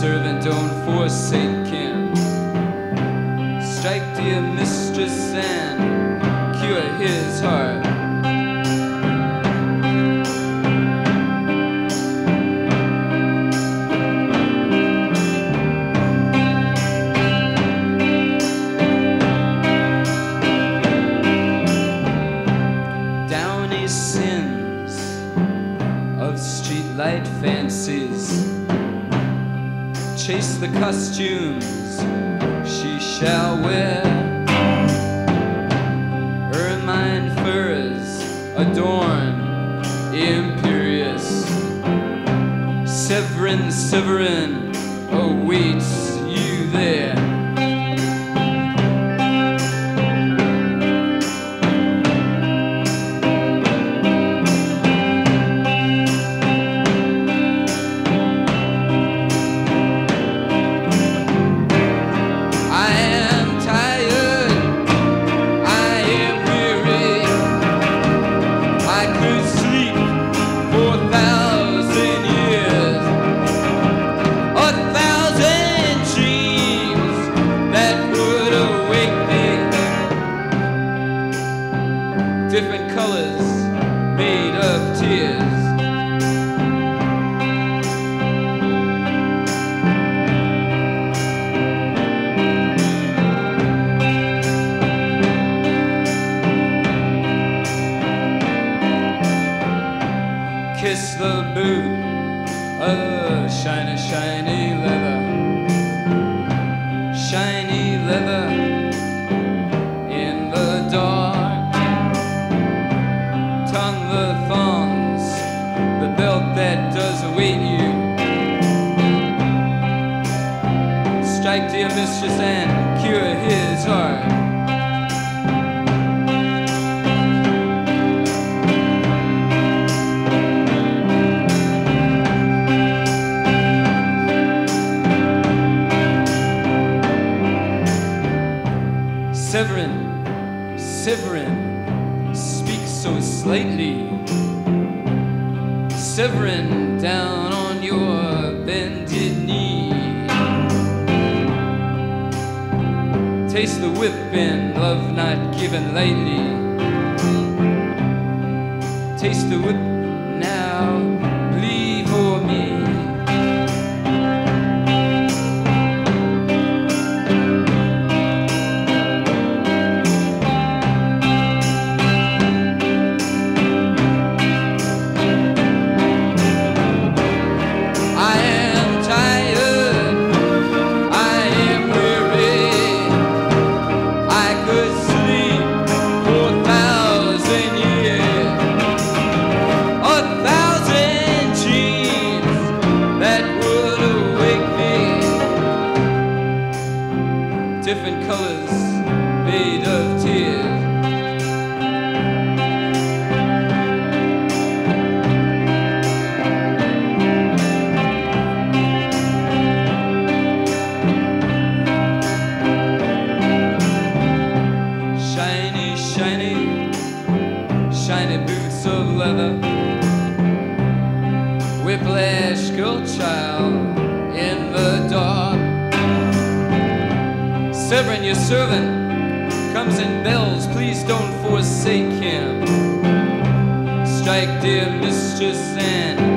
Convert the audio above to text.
servant don't forsake him. Strike dear mistress and cure his heart. Downy sins of streetlight fancies. Chase the costumes she shall wear. Ermine furs adorn imperious. Severin, Severin awaits you kiss the boot of oh, shiny, shiny leather. Shiny leather in the dark. Tongue the thongs, the belt that does await you. Strike dear mistress and Severin, Severin, speak so slightly. Severin, down on your bended knee. Taste the whip and love not given lightly. Taste the whip child in the dark. Severin, your servant, comes in bells. Please don't forsake him. Strike, dear mistress, and